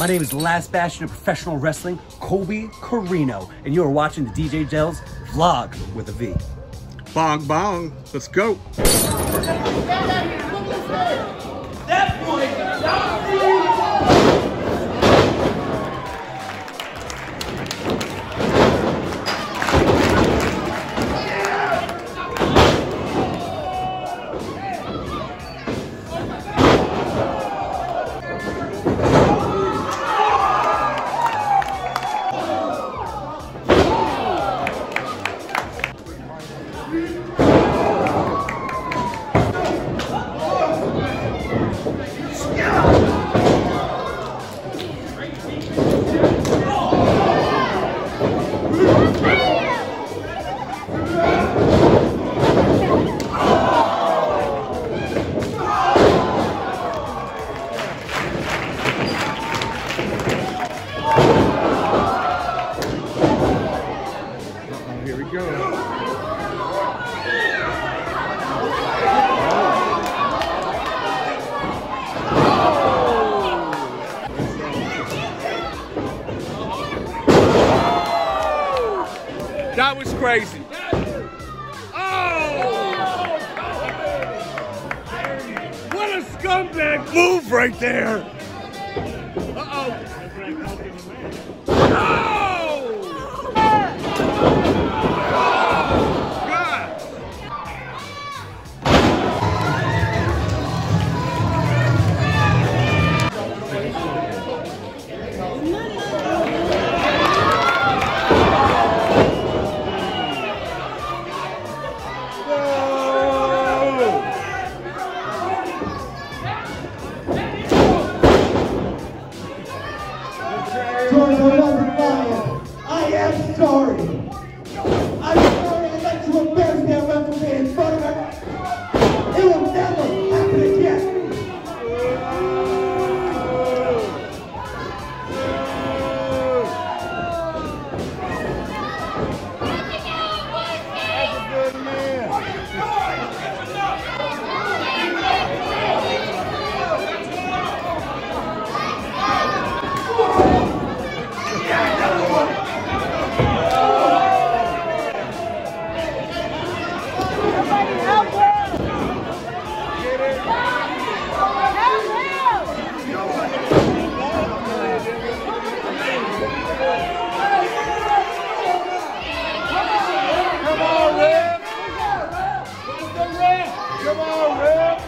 My name is the last bastion of professional wrestling, Colby Corino, and you are watching the DJ Delz vlog with a V. Bong bong. Let's go. That was crazy. Oh! What a scumbag move right there. Come on, Rip! Come on, Rip!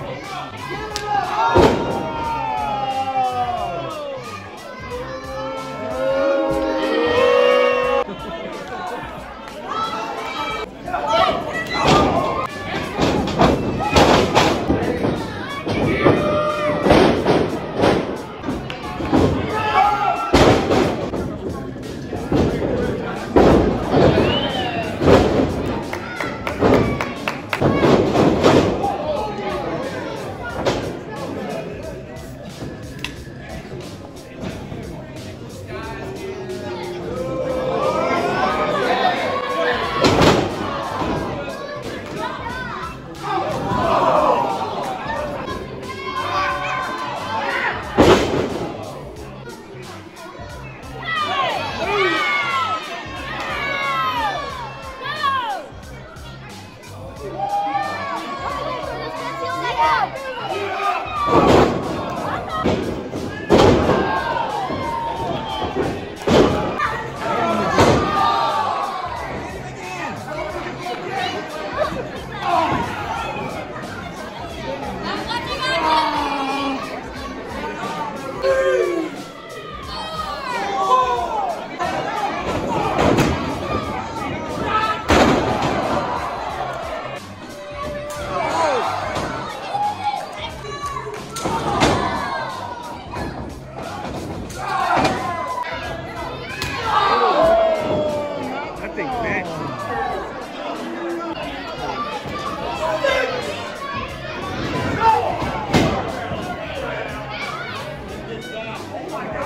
my God.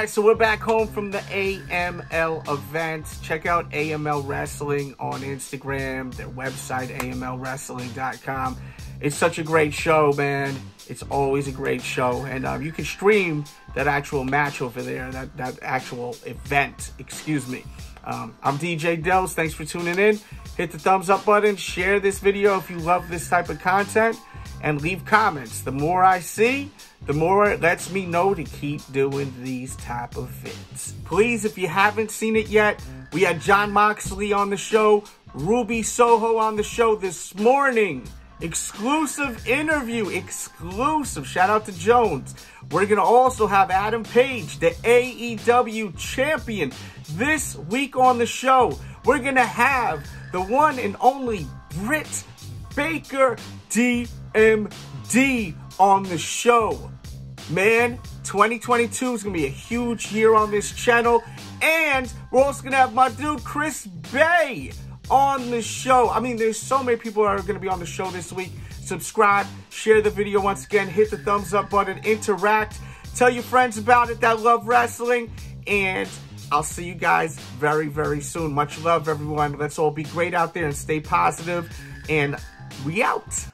Right, so we're back home from the AML event. Check out AML Wrestling on Instagram, their website, amlwrestling.com. It's such a great show, man. It's always a great show. And um, you can stream that actual match over there, that, that actual event, excuse me. Um, I'm DJ Delz. Thanks for tuning in. Hit the thumbs up button. Share this video if you love this type of content. And leave comments. The more I see, the more it lets me know to keep doing these type of vids. Please, if you haven't seen it yet, we had Jon Moxley on the show, Ruby Soho on the show this morning. Exclusive interview, exclusive. Shout out to Jones. We're going to also have Adam Page, the AEW champion, this week on the show. We're going to have the one and only Britt Baker DMD on the show. Man, 2022 is going to be a huge year on this channel. And we're also going to have my dude Chris Bey on the show. I mean, there's so many people that are going to be on the show this week. Subscribe, share the video once again, hit the thumbs up button, interact, tell your friends about it that love wrestling, and I'll see you guys very, very soon. Much love, everyone. Let's all be great out there and stay positive, and we out.